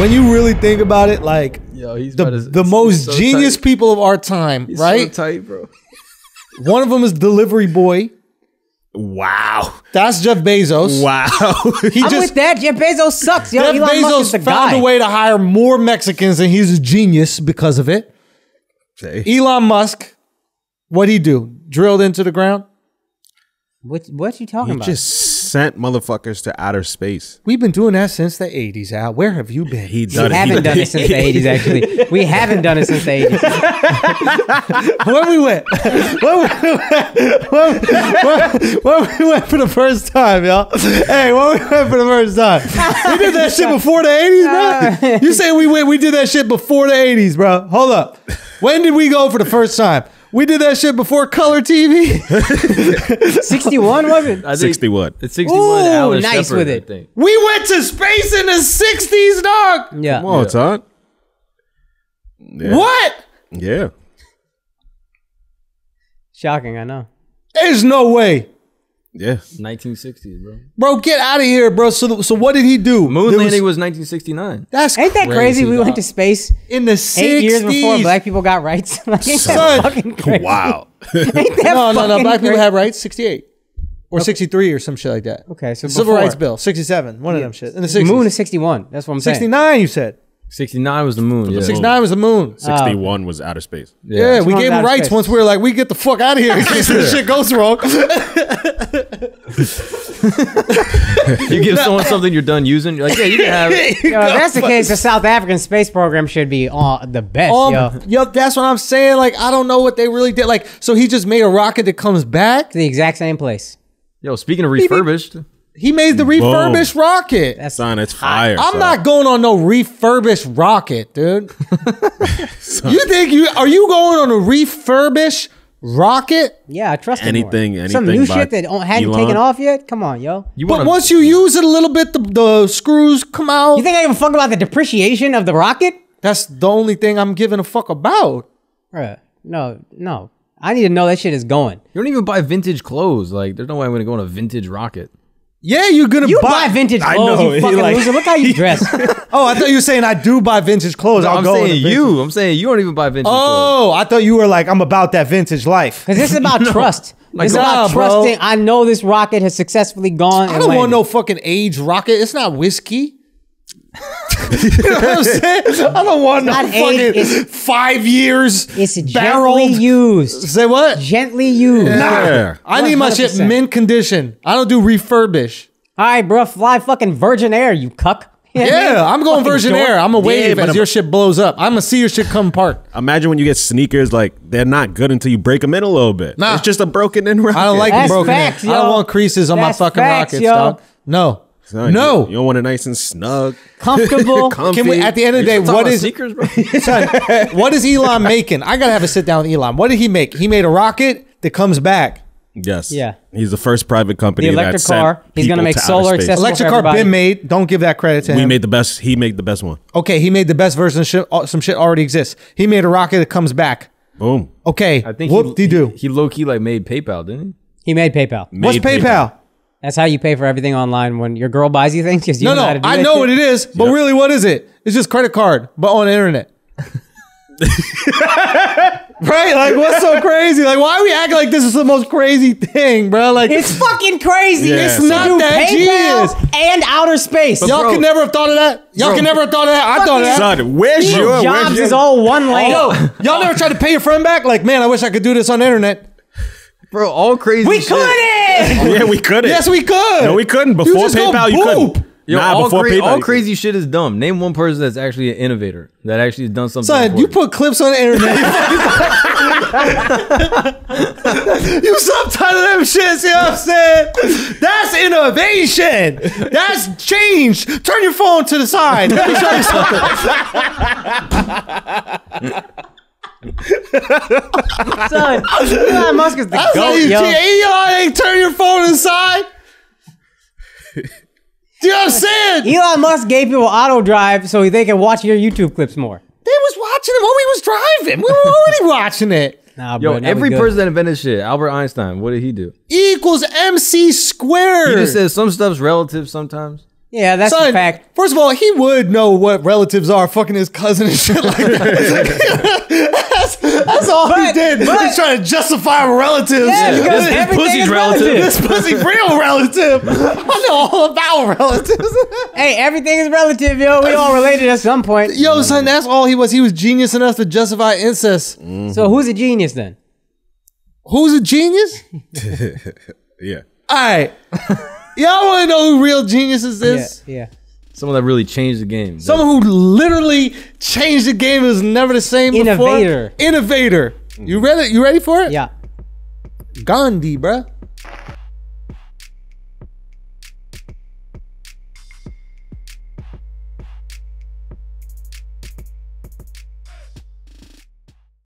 when you really think about it, like Yo, he's the to- the he's most so genius tight. people of our time, He's right? So tight, bro. One of them is Delivery Boy. Wow. That's Jeff Bezos. Wow. He I'm just with that. Jeff Bezos sucks. Yo, Jeff Elon Musk is the Bezos found guy. a way to hire more Mexicans, and he's a genius because of it. Say. Elon Musk, what'd he do? Drilled into the ground? What what you talking He about? just sent motherfuckers to outer space. We've been doing that since the 80s, Al. Where have you been? He we done it. haven't He- done it since the 80s, actually. We haven't done it since the 80s. Where we went? Where we went? Where, where- where we went for the first time, y'all? Hey, where we went for the first time? We did that shit before the 80s, bro? You say we went, we did that shit before the 80s, bro. Hold up. When did we go for the first time? We did that shit before color TV. 61, was it? I think 61. It's 61. Ooh, Alan nice Shepard, with I it. think. We went to space in the 60s, dog. Yeah. Come on, Todd. Yeah. What? Yeah. Shocking, I know. There's no way. Yeah. 1960s, bro. Bro, get out of here, bro. So, so what did he do? Moon There landing was 1969. That's Ain't that crazy? We dog. went to space in the 60s. eight years before black people got rights. like, ain't Son. that fucking crazy? Wow. Ain't that No, no, no. fucking Black people crazy? had rights 68 or 63 or some shit like that. Okay, so Civil before. Rights Bill 67, one of them shit. In the The 60s. moon is 61. That's what I'm saying. 69, you said. 69 was the moon. Yeah. 69 was the moon. 61 was outer space. Yeah, we gave out them of rights space. once we were like, we get the fuck out of here in case this shit goes wrong. You give someone something you're done using, you're like, yeah, you can have it. Yo, if that's the case, the South African space program should be uh, the best, Um, yo. yo, that's what I'm saying. Like, I don't know what they really did. Like, so he just made a rocket that comes back. The exact same place. Yo, speaking of refurbished, He made the refurbished rocket. That's Son, it's fire. I'm son. not going on no refurbished rocket, dude. you think you are you going on a refurbished rocket? yeah, I trust him Anything- more. Some new by shit that hadn't Elon? taken off yet. Come on, yo. you But want once you use it a little bit, the, the screws come out. You think I give a fuck about the depreciation of the rocket? That's the only thing I'm giving a fuck about. Bruh, no, no. I need to know that shit is going. You don't even buy vintage clothes. Like, there's no way I'm gonna go on a vintage rocket. Yeah, you're gonna You buy. buy vintage clothes, know, you fucking like- loser. Look how you dress. oh, I thought you were saying I do buy vintage clothes. I'll I'm go saying you. I'm saying you don't even buy vintage oh, clothes. Oh, I thought you were like I'm about that vintage life. Because this is about trust. It's nah, about bro. trusting. I know this rocket has successfully gone. I don't want no fucking age rocket. It's not whiskey. you know what I'm saying? I don't want no not fucking age, it's- five years It's gently barreled. used. Say what? Gently used. Yeah. I need my shit mint condition. I don't do refurbish. All right, bro. Fly fucking Virgin Air, you cuck. You know what I mean? Yeah, I'm going Fucking Virgin dork. Air. I'm gonna wave Yeah, as I'm- your shit blows up. I'm gonna see your shit come apart. Imagine when you get sneakers, like, they're not good until you break them in a little bit. Nah. It's just a broken in rocket. I don't like That's broken. in. facts, I don't want creases on That's my fucking facts, rockets, yo. dog. No, Son, no. You, you don't want it nice and snug. Comfortable. Can we? At the end of the day, You talking what about is sneakers, bro? son, what is Elon making? I gotta have a sit down with Elon. What did he make? He made a rocket that comes back. Yes. Yeah. He's the first private company The that electric sent car. He's gonna make to solar space. accessible. Electric for car everybody. been made. Don't give that credit to We him. made the best. He made the best one. okay, he made the best version of shit. uh, Some shit already exists. He made a rocket that comes back. Boom. Okay, I think what did he do? He, low key like made PayPal, didn't he? He made PayPal. What's Made PayPal? That's how you pay for everything online when your girl buys you things. Just you No, know no, how to do I know shit. what it is, but really, what is it? It's just credit card, but on the internet. right? Like, what's so crazy? Like, why are we acting like this is the most crazy thing, bro? Like, It's fucking crazy. Yeah, it's son. not not that PayPal and outer space. y'all bro- could never have thought of that. Y'all Bro. could never have thought of that. I thought of that. Son, where's Steve your? Jobs where's your, is all one oh, lane. Yo, y'all never tried to pay your friend back? Like, man, I wish I could do this on the internet. Bro, all crazy. we shit. couldn't. Yeah, we couldn't. Yes, we could. No, we couldn't. Before just go PayPal, you boop. couldn't. Yo, nah, all, before cra- PayPal. all you crazy shit is dumb. Name one person that's actually an innovator that actually has done something. Son, you put clips on the internet. you subtitle them shit, you know what I'm saying? That's innovation. That's change. Turn your phone to the side. Let me show you something. Son, Elon Musk is the That's goat, you yo. Elon ain't turn your phone to the side. Do you know what I'm saying? Elon Musk gave people auto drive so they can watch your YouTube clips more. They was watching it while we was driving. We were already watching it. Nah, Yo, bro, now we every good. person that invented shit, Albert Einstein, what did he do? E equals MC squared. He just says some stuff's relative sometimes. Yeah, that's Son, a fact. First of all, he would know what relatives are, fucking his cousin and shit like that. that's, that's all he did. but- He's trying to justify relatives. Yeah, because This- this pussy's relative. relative. This pussy real relative. I know all about relatives. Hey, everything is relative, yo. We all related at some point. Yo, son, that's all he was. He was genius enough to justify incest. Mm-hmm. So who's a genius then? Who's a genius? Yeah. All right. Y'all want to know who real geniuses is? Yeah, yeah. Someone that really changed the game. Someone who literally changed the game. It was never the same before. Innovator. Innovator. You ready? You ready for it? Yeah. Gandhi, bruh.